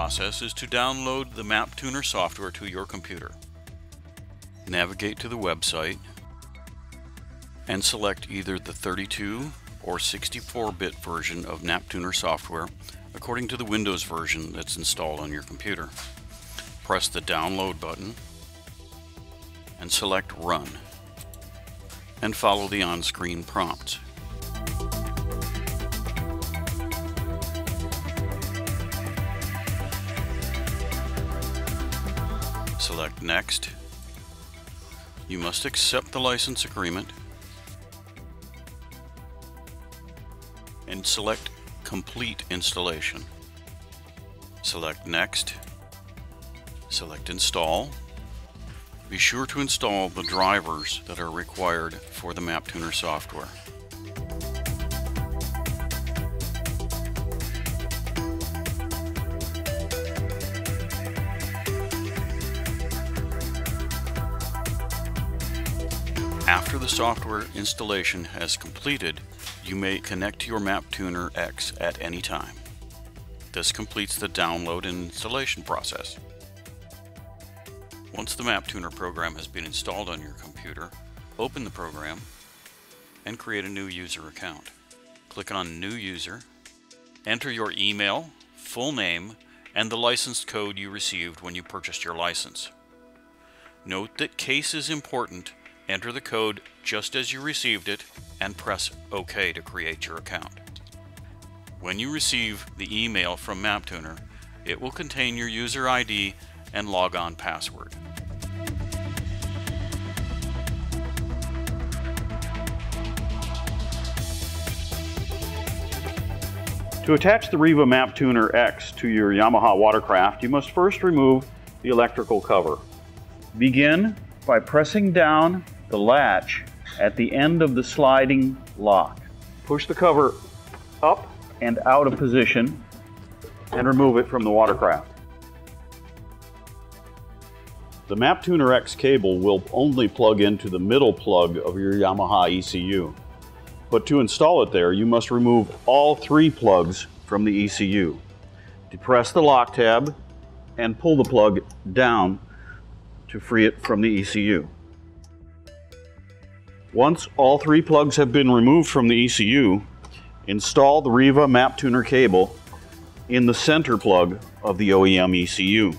process is to download the MapTuner software to your computer. Navigate to the website and select either the 32 or 64-bit version of MapTuner software according to the Windows version that's installed on your computer. Press the download button and select Run and follow the on-screen prompts. Select Next. You must accept the license agreement and select Complete Installation. Select Next. Select Install. Be sure to install the drivers that are required for the MapTuner software. After the software installation has completed, you may connect to your MapTuner X at any time. This completes the download and installation process. Once the MapTuner program has been installed on your computer, open the program and create a new user account. Click on New User, enter your email, full name, and the license code you received when you purchased your license. Note that case is important Enter the code just as you received it and press OK to create your account. When you receive the email from MapTuner, it will contain your user ID and logon password. To attach the Riva MapTuner X to your Yamaha watercraft, you must first remove the electrical cover. Begin by pressing down the latch at the end of the sliding lock. Push the cover up and out of position and remove it from the watercraft. The MapTuner X cable will only plug into the middle plug of your Yamaha ECU. But to install it there, you must remove all three plugs from the ECU. Depress the lock tab and pull the plug down to free it from the ECU. Once all three plugs have been removed from the ECU, install the Riva map tuner cable in the center plug of the OEM ECU.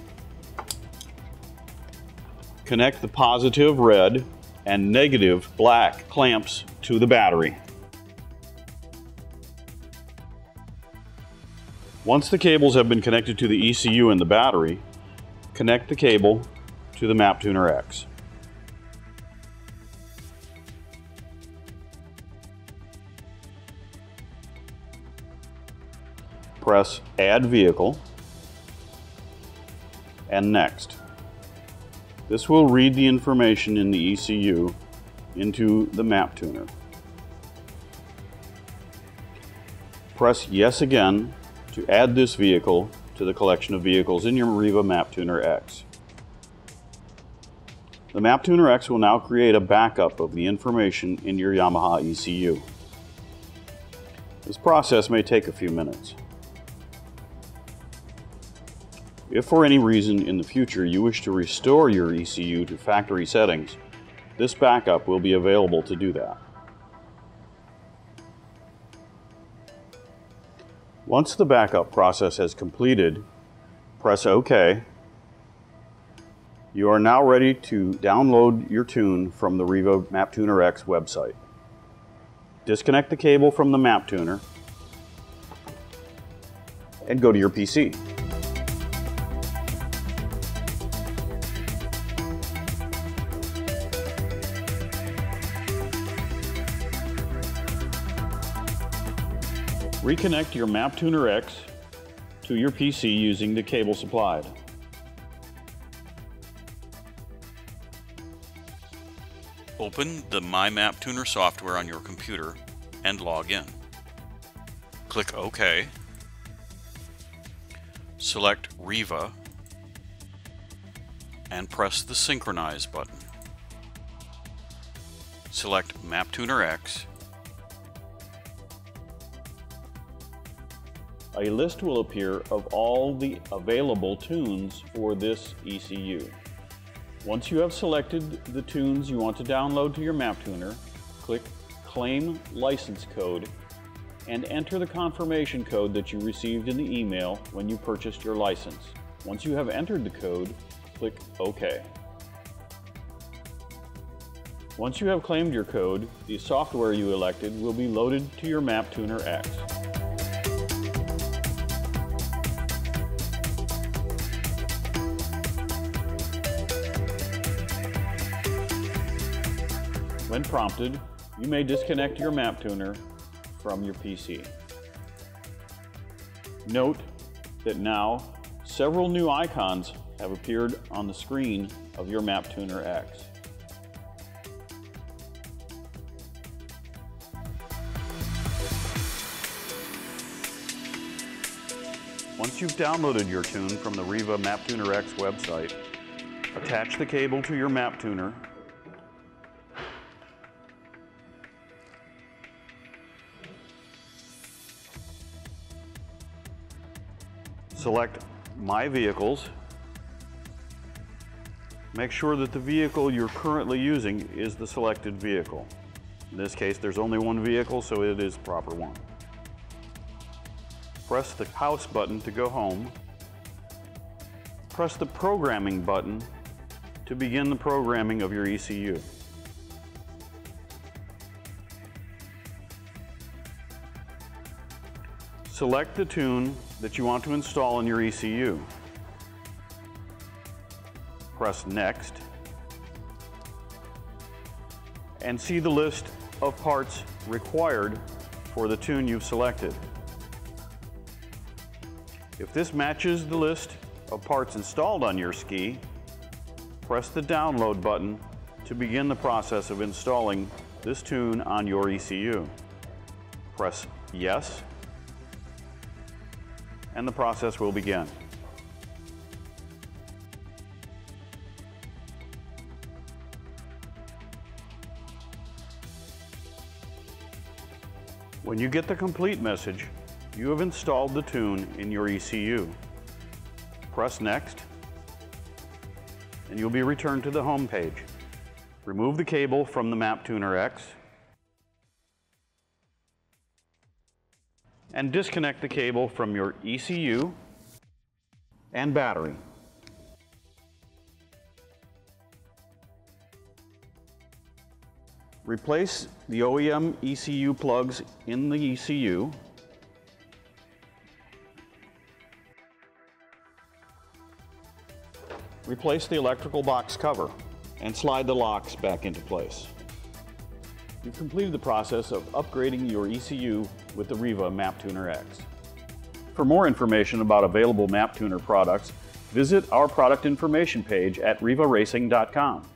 Connect the positive red and negative black clamps to the battery. Once the cables have been connected to the ECU and the battery, connect the cable to the MapTuner X. press Add Vehicle and Next. This will read the information in the ECU into the map tuner. Press Yes again to add this vehicle to the collection of vehicles in your Riva MapTuner X. The Map Tuner X will now create a backup of the information in your Yamaha ECU. This process may take a few minutes. If for any reason in the future you wish to restore your ECU to factory settings, this backup will be available to do that. Once the backup process has completed, press OK. You are now ready to download your tune from the Riva MapTuner X website. Disconnect the cable from the MapTuner and go to your PC. Reconnect your MapTuner X to your PC using the cable supplied. Open the My MapTuner software on your computer and log in. Click OK. Select Riva and press the Synchronize button. Select MapTuner X a list will appear of all the available tunes for this ECU. Once you have selected the tunes you want to download to your map tuner, click Claim License Code and enter the confirmation code that you received in the email when you purchased your license. Once you have entered the code, click OK. Once you have claimed your code, the software you elected will be loaded to your MapTuner X. When prompted, you may disconnect your map tuner from your PC. Note that now several new icons have appeared on the screen of your map tuner X. Once you've downloaded your tune from the Riva MapTuner X website, attach the cable to your MapTuner select My Vehicles. Make sure that the vehicle you're currently using is the selected vehicle. In this case, there's only one vehicle, so it is proper one. Press the house button to go home. Press the programming button to begin the programming of your ECU. Select the tune that you want to install in your ECU. Press Next and see the list of parts required for the tune you've selected. If this matches the list of parts installed on your ski, press the download button to begin the process of installing this tune on your ECU. Press yes and the process will begin. When you get the complete message, you have installed the tune in your ECU. Press Next, and you'll be returned to the home page. Remove the cable from the Map Tuner X and disconnect the cable from your ECU and battery. Replace the OEM ECU plugs in the ECU. Replace the electrical box cover and slide the locks back into place. You've completed the process of upgrading your ECU with the Riva MapTuner X. For more information about available MapTuner products, visit our product information page at rivaracing.com.